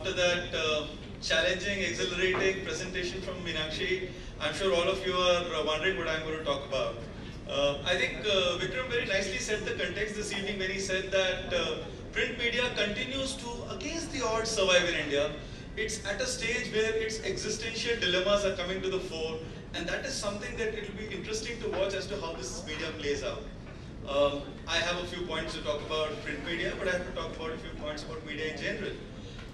After that uh, challenging, exhilarating presentation from Meenakshi, I'm sure all of you are uh, wondering what I'm going to talk about. Uh, I think uh, Vikram very nicely set the context this evening when he said that uh, print media continues to, against the odds, survive in India. It's at a stage where its existential dilemmas are coming to the fore, and that is something that it will be interesting to watch as to how this media plays out. Um, I have a few points to talk about print media, but I have to talk about a few points about media in general.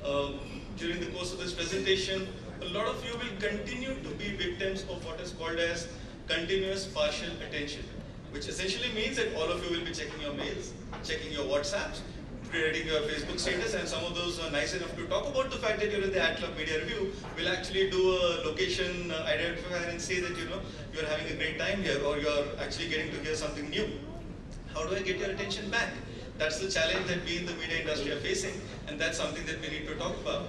Um, during the course of this presentation, a lot of you will continue to be victims of what is called as continuous partial attention, which essentially means that all of you will be checking your mails, checking your WhatsApps, creating your Facebook status, and some of those are nice enough to talk about the fact that you're in the Ad Club Media Review We'll actually do a location uh, identifier and say that you know you're having a great time here, or you're actually getting to hear something new. How do I get your attention back? That's the challenge that we in the media industry are facing, and that's something that we need to talk about.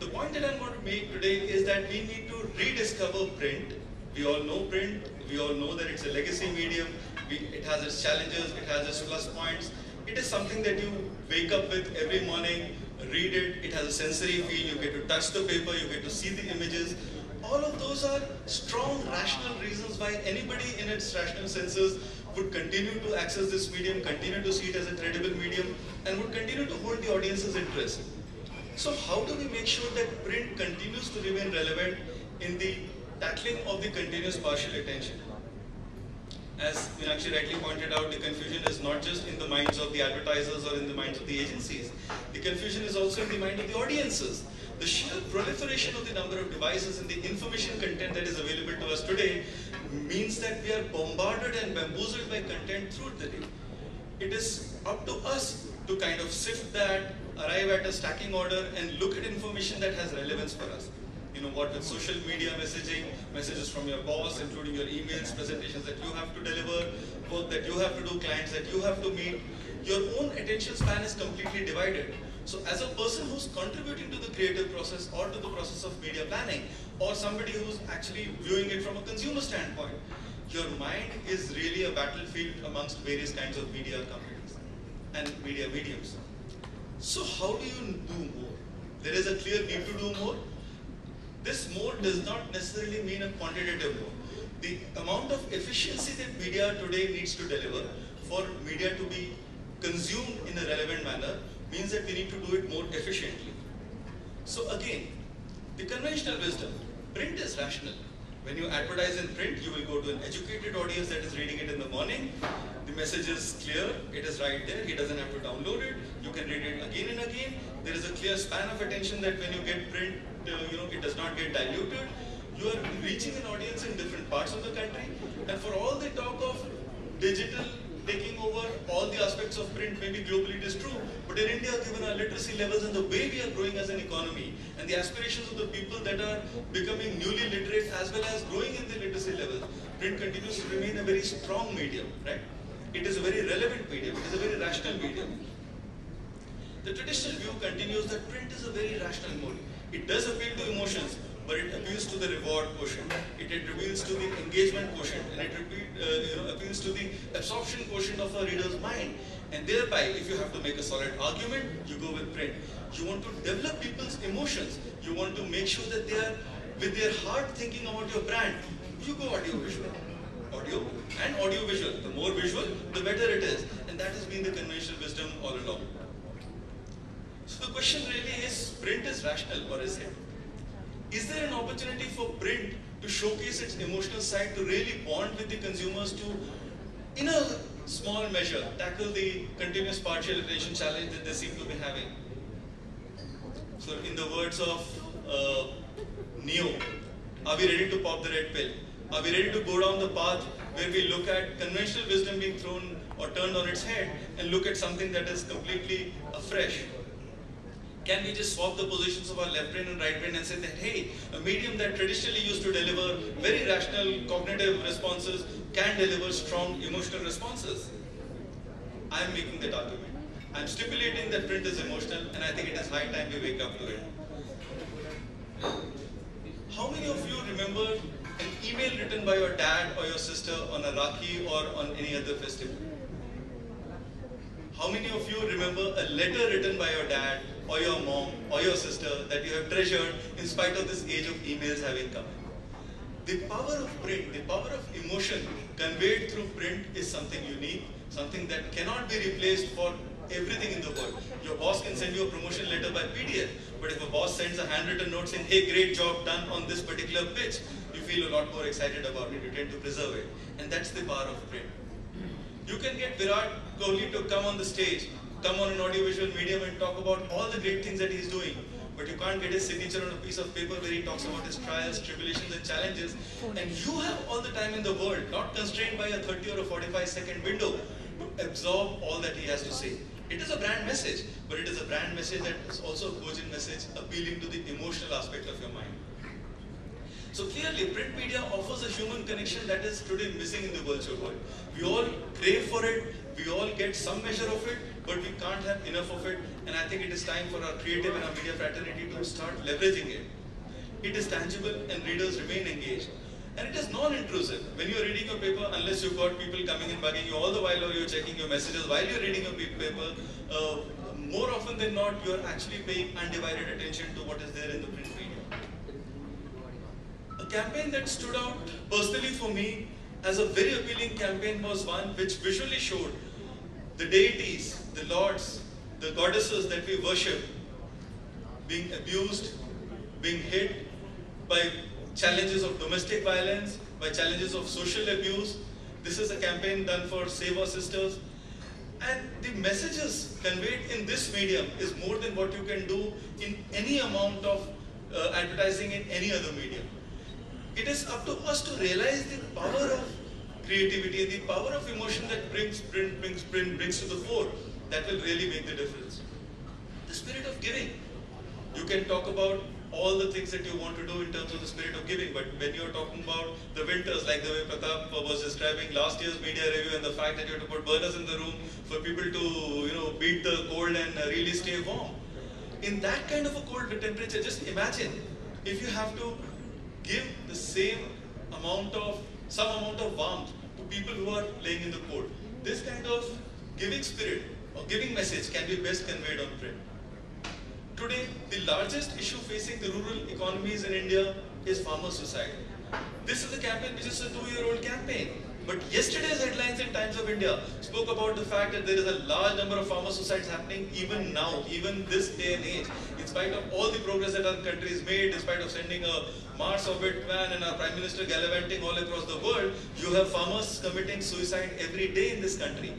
The point that I'm going to make today is that we need to rediscover print. We all know print. We all know that it's a legacy medium. We, it has its challenges. It has its plus points. It is something that you wake up with every morning, read it. It has a sensory feel. You get to touch the paper. You get to see the images. All of those are strong rational reasons why anybody in its rational senses would continue to access this medium, continue to see it as a credible medium, and would continue to hold the audience's interest. So how do we make sure that print continues to remain relevant in the tackling of the continuous partial attention? As Meenakshi rightly pointed out, the confusion is not just in the minds of the advertisers or in the minds of the agencies. The confusion is also in the mind of the audiences. The sheer proliferation of the number of devices and the information content that is available to us today means that we are bombarded and bamboozled by content through the day. It is up to us to kind of sift that, arrive at a stacking order, and look at information that has relevance for us. You know, what with social media messaging, messages from your boss, including your emails, presentations that you have to deliver, work that you have to do, clients that you have to meet, your own attention span is completely divided. So as a person who's contributing to the creative process or to the process of media planning, or somebody who's actually viewing it from a consumer standpoint, your mind is really a battlefield amongst various kinds of media companies and media mediums. So how do you do more? There is a clear need to do more. This more does not necessarily mean a quantitative more. The amount of efficiency that media today needs to deliver for media to be consumed in a relevant manner means that we need to do it more efficiently. So again, the conventional wisdom, print is rational. When you advertise in print, you will go to an educated audience that is reading it in the morning. The message is clear, it is right there, he doesn't have to download it. You can read it again and again. There is a clear span of attention that when you get print, uh, you know, it does not get diluted. You are reaching an audience in different parts of the country. And for all the talk of digital taking over all the aspects of print, maybe globally it is true, but in India, given our literacy levels and the way we are growing as an economy, and the aspirations of the people that are becoming newly literate as well as growing in the literacy levels, print continues to remain a very strong medium, right? It is a very relevant medium, it is a very rational medium. The traditional view continues that print is a very rational mode. It does appeal to emotions, but it appeals to the reward quotient. It, it appeals to the engagement quotient, and it uh, you know, appeals to the absorption quotient of a reader's mind. And thereby, if you have to make a solid argument, you go with print. You want to develop people's emotions. You want to make sure that they are, with their heart, thinking about your brand. You go audio-visual. Audio and audio-visual. The more visual, the better it is. And that has been the conventional wisdom all along. So the question really is, print is rational or is it? Is there an opportunity for print to showcase its emotional side, to really bond with the consumers, to, in a small measure, tackle the continuous partial attention challenge that they seem to be having? So in the words of uh, Neo, are we ready to pop the red pill? Are we ready to go down the path where we look at conventional wisdom being thrown or turned on its head and look at something that is completely afresh? Can we just swap the positions of our left brain and right brain and say that, hey, a medium that traditionally used to deliver very rational cognitive responses can deliver strong emotional responses? I'm making that argument. I'm stipulating that print is emotional and I think it is high time we wake up to it. How many of you remember an email written by your dad or your sister on a Rakhi or on any other festival? How many of you remember a letter written by your dad or your mom or your sister that you have treasured in spite of this age of emails having come in? The power of print, the power of emotion conveyed through print is something unique, something that cannot be replaced for everything in the world. Your boss can send you a promotion letter by PDF, but if a boss sends a handwritten note saying, hey, great job done on this particular pitch, you feel a lot more excited about it, you tend to preserve it. And that's the power of print. You can get Virat Kohli to come on the stage, come on an audiovisual medium and talk about all the great things that he's doing. But you can't get his signature on a piece of paper where he talks about his trials, tribulations and challenges. And you have all the time in the world, not constrained by a 30 or a 45 second window to absorb all that he has to say. It is a brand message, but it is a brand message that is also a cogent message appealing to the emotional aspect of your mind. So clearly, print media offers a human connection that is today missing in the virtual world. We all crave for it, we all get some measure of it, but we can't have enough of it. And I think it is time for our creative and our media fraternity to start leveraging it. It is tangible and readers remain engaged. And it is non-intrusive. When you're reading your paper, unless you've got people coming and bugging you all the while or you're checking your messages while you're reading your paper, uh, more often than not, you're actually paying undivided attention to what is there in the print campaign that stood out personally for me as a very appealing campaign was one which visually showed the deities, the lords, the goddesses that we worship being abused, being hit by challenges of domestic violence, by challenges of social abuse. This is a campaign done for Save Our Sisters. And the messages conveyed in this medium is more than what you can do in any amount of uh, advertising in any other medium. It is up to us to realize the power of creativity, the power of emotion that brings brings print, brings to the fore. That will really make the difference. The spirit of giving. You can talk about all the things that you want to do in terms of the spirit of giving. But when you're talking about the winters, like the way Pratap was describing last year's media review and the fact that you have to put burners in the room for people to, you know, beat the cold and really stay warm. In that kind of a cold temperature, just imagine if you have to give the same amount of, some amount of warmth to people who are laying in the cold. This kind of giving spirit or giving message can be best conveyed on print. Today, the largest issue facing the rural economies in India is farmer suicide. This is a campaign which is a two-year-old campaign. But yesterday's headlines in Times of India spoke about the fact that there is a large number of farmer suicides happening even now, even this day and age. Spite of all the progress that our country has made, in spite of sending a Mars orbit van and our Prime Minister gallivanting all across the world, you have farmers committing suicide every day in this country.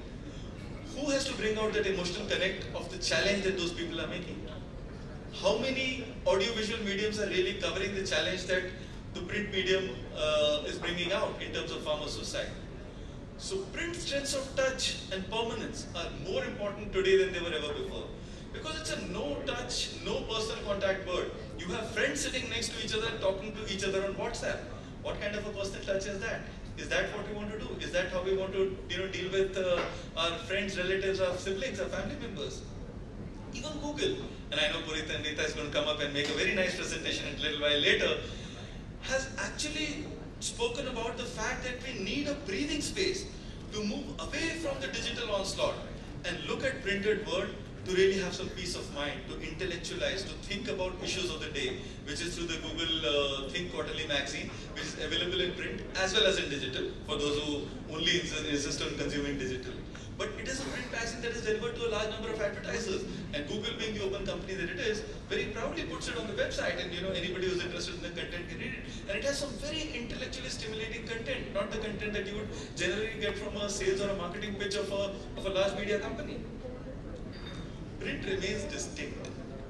Who has to bring out that emotional connect of the challenge that those people are making? How many audiovisual mediums are really covering the challenge that the print medium uh, is bringing out in terms of farmer suicide? So print strengths of touch and permanence are more important today than they were ever before. Because it's a no-touch, no personal contact word. You have friends sitting next to each other talking to each other on WhatsApp. What kind of a personal touch is that? Is that what we want to do? Is that how we want to you know, deal with uh, our friends, relatives, our siblings, our family members? Even Google, and I know Purita and Rita is going to come up and make a very nice presentation a little while later, has actually spoken about the fact that we need a breathing space to move away from the digital onslaught and look at printed word to really have some peace of mind, to intellectualize, to think about issues of the day, which is through the Google uh, Think Quarterly magazine, which is available in print as well as in digital for those who only insist on consuming digital. But it is a print magazine that is delivered to a large number of advertisers. And Google being the open company that it is, very proudly puts it on the website and you know anybody who's interested in the content can read it. And it has some very intellectually stimulating content, not the content that you would generally get from a sales or a marketing pitch of a, of a large media company. Print remains distinct.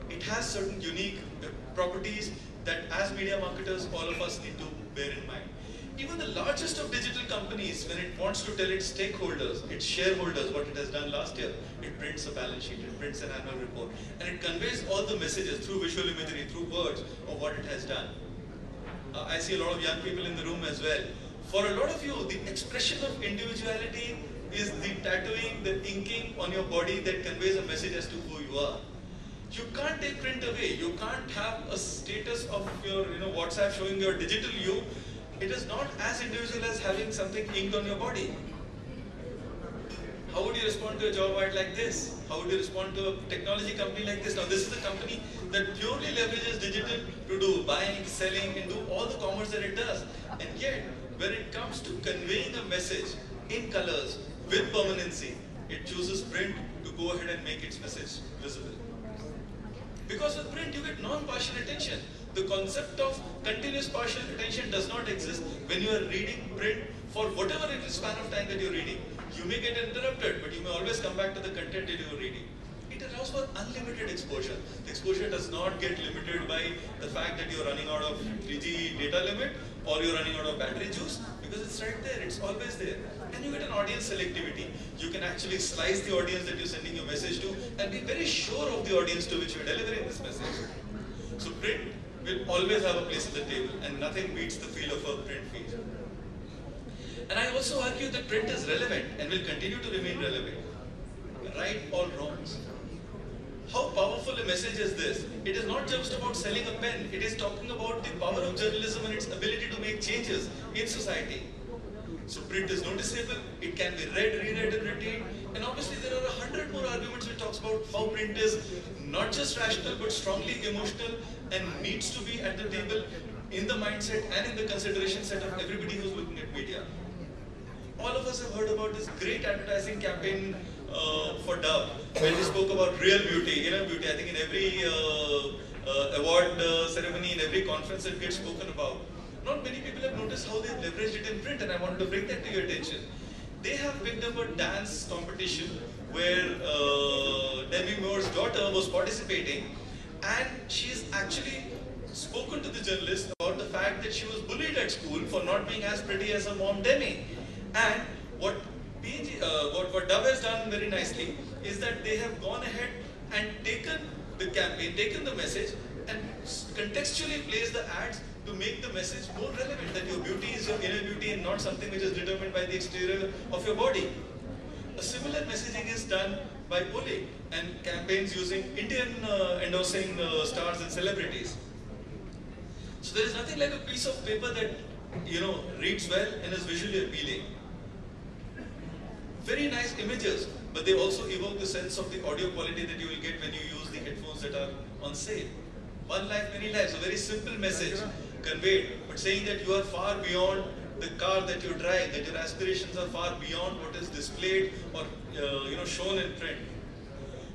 It has certain unique uh, properties that as media marketers, all of us need to bear in mind. Even the largest of digital companies, when it wants to tell its stakeholders, its shareholders, what it has done last year, it prints a balance sheet, it prints an annual report, and it conveys all the messages through visual imagery, through words, of what it has done. Uh, I see a lot of young people in the room as well. For a lot of you, the expression of individuality is the tattooing, the inking on your body that conveys a message as to who you are. You can't take print away. You can't have a status of your you know, WhatsApp showing your digital you. It is not as individual as having something inked on your body. How would you respond to a job ad like this? How would you respond to a technology company like this? Now, this is a company that purely leverages digital to do buying, selling, and do all the commerce that it does. And yet, when it comes to conveying a message in colors with permanency, it chooses print to go ahead and make its message visible. Because with print, you get non-partial attention. The concept of continuous partial attention does not exist when you are reading print for whatever it is span of time that you're reading. You may get interrupted, but you may always come back to the content that you're reading. It allows for unlimited exposure. The exposure does not get limited by the fact that you're running out of 3G data limit or you're running out of battery juice because it's right there, it's always there. And you get an audience selectivity. You can actually slice the audience that you're sending your message to and be very sure of the audience to which you're delivering this message. So print will always have a place at the table and nothing beats the feel of a print feed. And I also argue that print is relevant and will continue to remain relevant. Right or wrong. How powerful a message is this? It is not just about selling a pen, it is talking about the power of journalism and its ability to make changes in society. So print is noticeable, it can be read, reread and retained. And obviously there are a hundred more arguments which talks about how print is not just rational but strongly emotional and needs to be at the table in the mindset and in the consideration set of everybody who's looking at media all of us have heard about this great advertising campaign uh, for Dove when they spoke about real beauty, inner beauty. I think in every uh, uh, award uh, ceremony, in every conference it gets spoken about. Not many people have noticed how they leveraged it in print and I wanted to bring that to your attention. They have picked up a dance competition where uh, Demi Moore's daughter was participating and she's actually spoken to the journalist about the fact that she was bullied at school for not being as pretty as her mom Demi. And what PG, uh, what, what Dove has done very nicely is that they have gone ahead and taken the campaign, taken the message, and contextually placed the ads to make the message more relevant that your beauty is your inner beauty and not something which is determined by the exterior of your body. A similar messaging is done by Olay and campaigns using Indian uh, endorsing uh, stars and celebrities. So there is nothing like a piece of paper that you know reads well and is visually appealing very nice images, but they also evoke the sense of the audio quality that you will get when you use the headphones that are on sale. One life, many lives, a very simple message conveyed, but saying that you are far beyond the car that you drive, that your aspirations are far beyond what is displayed or uh, you know shown in print.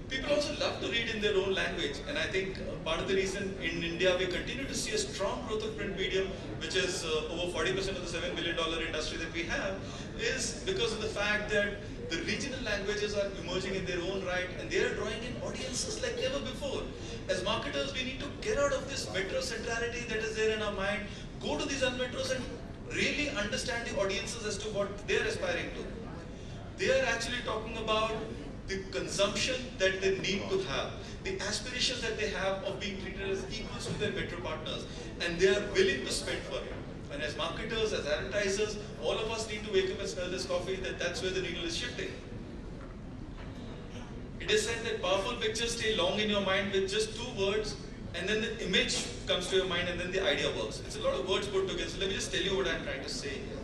People also love to read in their own language, and I think uh, part of the reason in India we continue to see a strong growth of print medium, which is uh, over 40% of the $7 billion industry that we have, is because of the fact that the regional languages are emerging in their own right and they are drawing in audiences like never before. As marketers, we need to get out of this metro centrality that is there in our mind, go to these unmetros and really understand the audiences as to what they are aspiring to. They are actually talking about the consumption that they need to have, the aspirations that they have of being treated as equals to their metro partners, and they are willing to spend for it. And as marketers, as advertisers, all of us need to wake up and smell this coffee that that's where the needle is shifting. It is said that powerful pictures stay long in your mind with just two words and then the image comes to your mind and then the idea works. It's a lot of words put together. So let me just tell you what I'm trying to say here.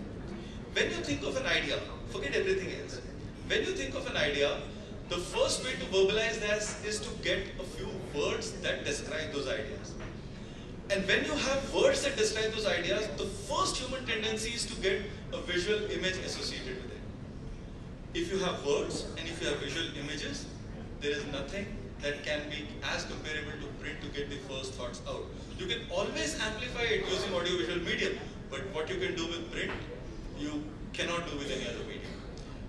When you think of an idea, forget everything else. When you think of an idea, the first way to verbalize that is to get a few words that describe those ideas. And when you have words that describe those ideas, the first human tendency is to get a visual image associated with it. If you have words and if you have visual images, there is nothing that can be as comparable to print to get the first thoughts out. You can always amplify it using audiovisual medium, but what you can do with print, you cannot do with any other medium.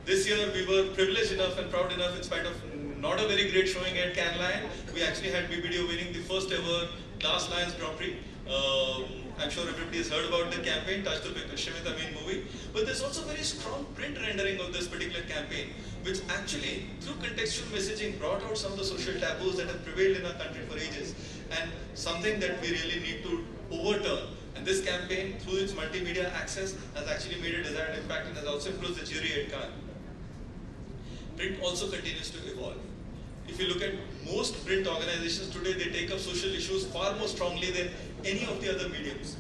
This year we were privileged enough and proud enough in spite of not a very great showing at Cannes. We actually had BBDO winning the first ever Glass Lions Grand Prix. Um, I'm sure everybody has heard about the campaign, Touch the Shamit Amin movie. But there's also very strong print rendering of this particular campaign, which actually, through contextual messaging, brought out some of the social taboos that have prevailed in our country for ages. And something that we really need to overturn. And this campaign, through its multimedia access, has actually made a desired impact and has also influenced the jury at Cannes. Print also continues to evolve. If you look at most print organizations today, they take up social issues far more strongly than any of the other mediums.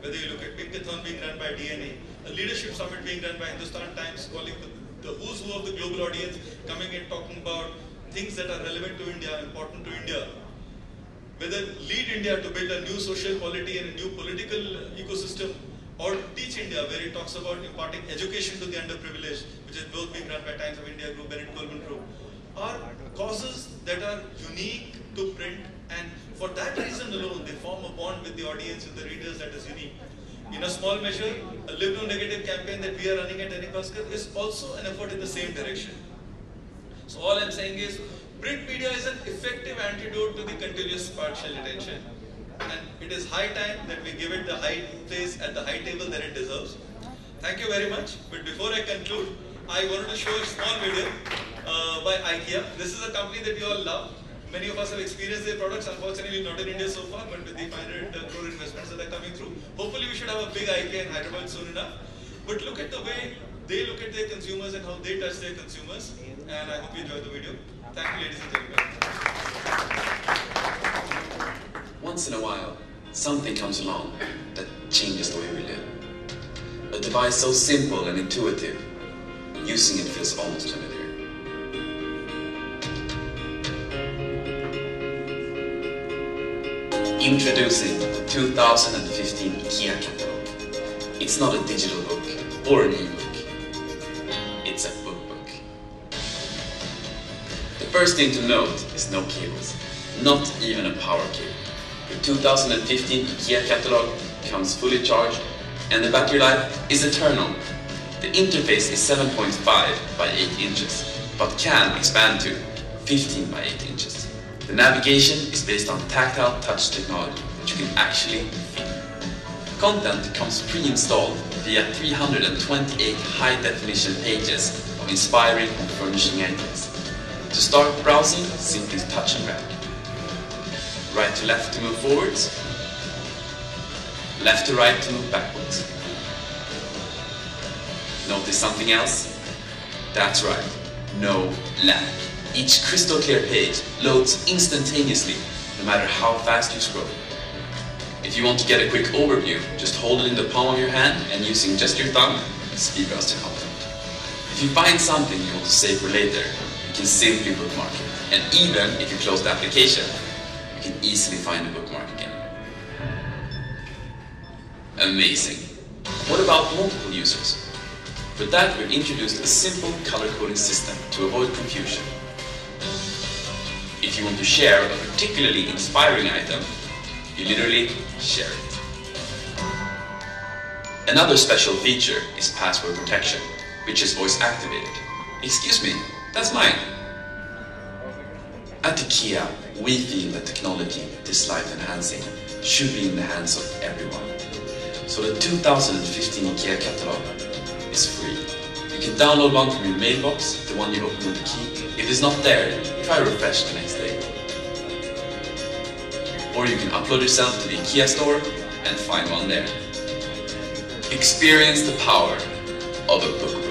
Whether you look at Pinkathon being run by DNA, a leadership summit being run by Hindustan Times calling the, the who's who of the global audience coming and talking about things that are relevant to India, important to India. Whether lead India to build a new social polity and a new political ecosystem, or Teach India, where it talks about imparting education to the underprivileged, which has both been run by Times of India Group, Bennett Coleman Group, are causes that are unique to print, and for that reason alone, they form a bond with the audience, with the readers that is unique. In a small measure, a liberal Negative campaign that we are running at Dainik Bhaskar is also an effort in the same direction. So all I'm saying is, print media is an effective antidote to the continuous partial attention. And it is high time that we give it the high place at the high table that it deserves. Thank you very much. But before I conclude, I wanted to show a small video uh, by IKEA. This is a company that you all love. Many of us have experienced their products, unfortunately not in India so far, but with the 500 crore investments that are coming through. Hopefully we should have a big IKEA in Hyderabad soon enough. But look at the way they look at their consumers and how they touch their consumers. And I hope you enjoyed the video. Thank you ladies and gentlemen. Once in a while, something comes along that changes the way we live. A device so simple and intuitive, using it feels almost familiar. Introducing the 2015 IKEA catalog. It's not a digital book or an e-book. It's a book book. The first thing to note is no cables, not even a power cable. The 2015 IKEA catalog comes fully charged and the battery life is eternal. The interface is 7.5 by 8 inches, but can expand to 15 by 8 inches. The navigation is based on tactile touch technology which you can actually feel. Content comes pre-installed via 328 high-definition pages of inspiring and furnishing ideas. To start browsing, simply touch and drag. Right to left to move forwards, left to right to move backwards. Notice something else? That's right, no lag. Each crystal clear page loads instantaneously, no matter how fast you scroll. If you want to get a quick overview, just hold it in the palm of your hand and using just your thumb, speed browse to content. If you find something you want to save for later, you can simply bookmark it. And even if you close the application, you can easily find the bookmark again. Amazing. What about multiple users? For that, we've introduced a simple color coding system to avoid confusion. If you want to share a particularly inspiring item, you literally share it. Another special feature is password protection, which is voice activated. Excuse me, that's mine. At IKEA, we feel that technology that is life enhancing should be in the hands of everyone. So the 2015 IKEA catalog is free. You can download one from your mailbox, the one you open with the key. If it's not there, try refresh the next day. Or you can upload yourself to the IKEA store and find one there. Experience the power of a book.